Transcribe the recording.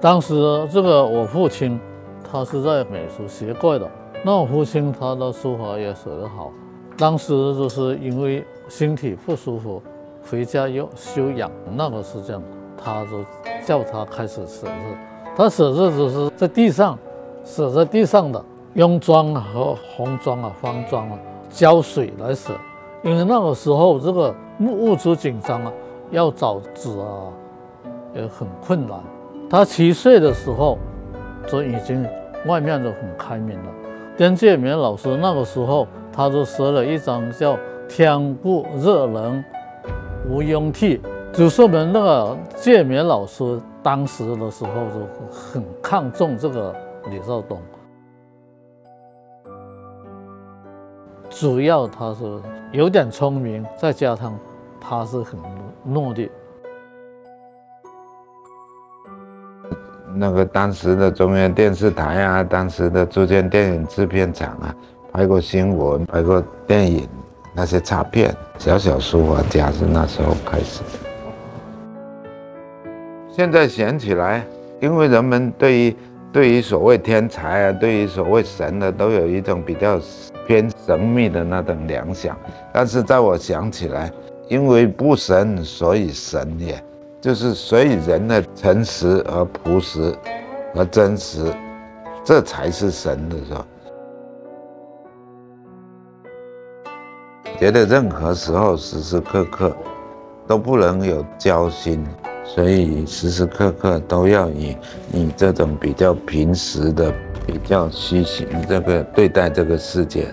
当时这个我父亲他是在美术学过的那我父亲他的书法也写得好当时就是因为身体不舒服回家要休养那个时间他就叫他开始写字他写字就是在地上写在地上的用砖和红砖啊方砖啊浇水来写因为那个时候这个物物资紧张啊要找纸啊也很困难。他七岁的时候就已经外面都很开明了。边介明老师那个时候，他就写了一张叫“天不热人无庸替”，就说明那个介明老师当时的时候就很看重这个李少东。主要他是有点聪明，再加上他是很弱的。那个当时的中央电视台啊，当时的珠江电影制片厂啊，拍过新闻，拍过电影，那些插片，小小书法家是那时候开始的。现在想起来，因为人们对于对于所谓天才啊，对于所谓神的，都有一种比较偏神秘的那种联想。但是在我想起来，因为不神，所以神也。就是所以人的诚实而朴实，而真实，这才是神的时候。觉得任何时候时时刻刻都不能有交心，所以时时刻刻都要以以这种比较平时的、比较虚心这个对待这个世界。